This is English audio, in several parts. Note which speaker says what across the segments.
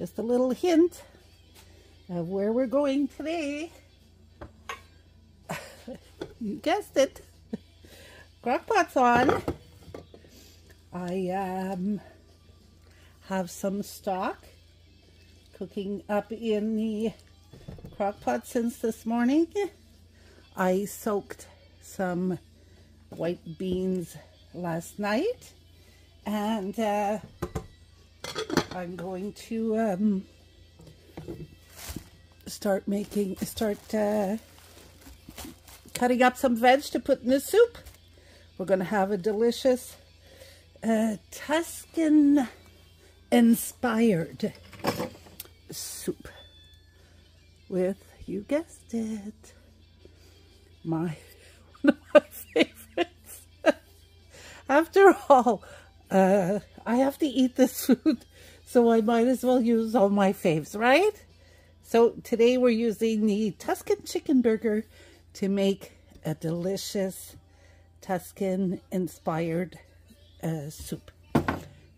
Speaker 1: just a little hint of where we're going today. you guessed it. Crockpot's on. I um, have some stock cooking up in the crock pot since this morning. I soaked some white beans last night and uh, I'm going to um, start making, start uh, cutting up some veg to put in the soup. We're going to have a delicious uh, Tuscan inspired soup with, you guessed it, my, one of my favorites. After all, uh, I have to eat this food, so I might as well use all my faves, right? So today we're using the Tuscan chicken burger to make a delicious Tuscan inspired uh, soup.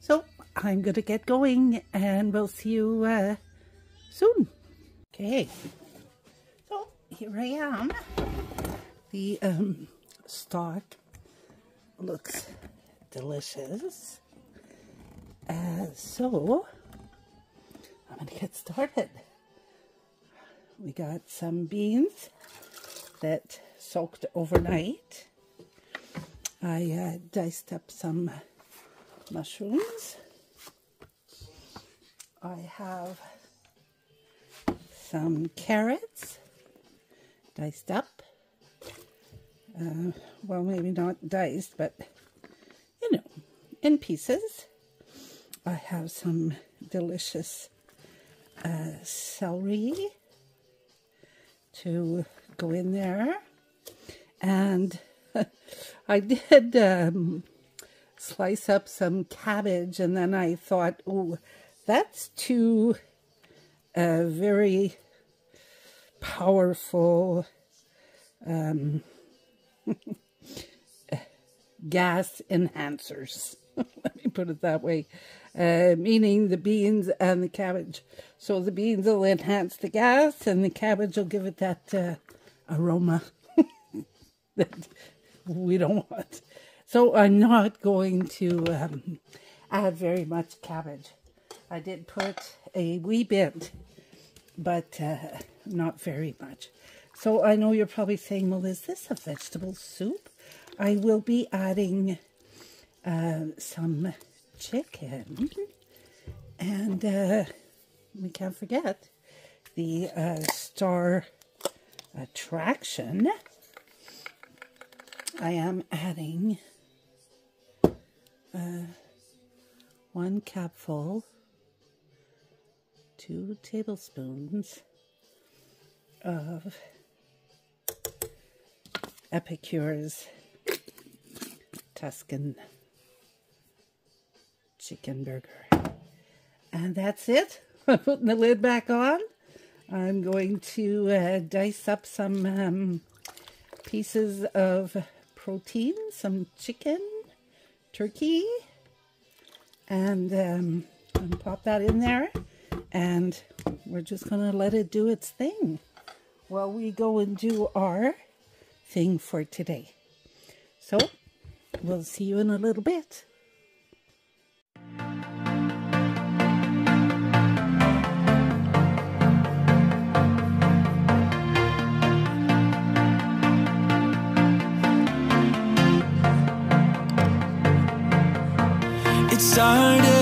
Speaker 1: So I'm going to get going and we'll see you uh, soon. Okay, so here I am. The um, stock looks delicious. Uh, so, I'm going to get started. We got some beans that soaked overnight. I uh, diced up some mushrooms. I have some carrots diced up. Uh, well, maybe not diced, but you know, in pieces. I have some delicious uh, celery to go in there. And I did um, slice up some cabbage, and then I thought, oh, that's too uh, very powerful um, gas enhancers. Let me put it that way. Uh, meaning the beans and the cabbage. So the beans will enhance the gas and the cabbage will give it that uh, aroma that we don't want. So I'm not going to um, add very much cabbage. I did put a wee bit, but uh, not very much. So I know you're probably saying, well, is this a vegetable soup? I will be adding uh, some chicken. And uh, we can't forget the uh, star attraction. I am adding uh, one cupful, two tablespoons of Epicure's Tuscan chicken burger. And that's it. I'm putting the lid back on. I'm going to uh, dice up some um, pieces of protein, some chicken, turkey, and, um, and pop that in there. And we're just going to let it do its thing while we go and do our thing for today. So, we'll see you in a little bit.
Speaker 2: It started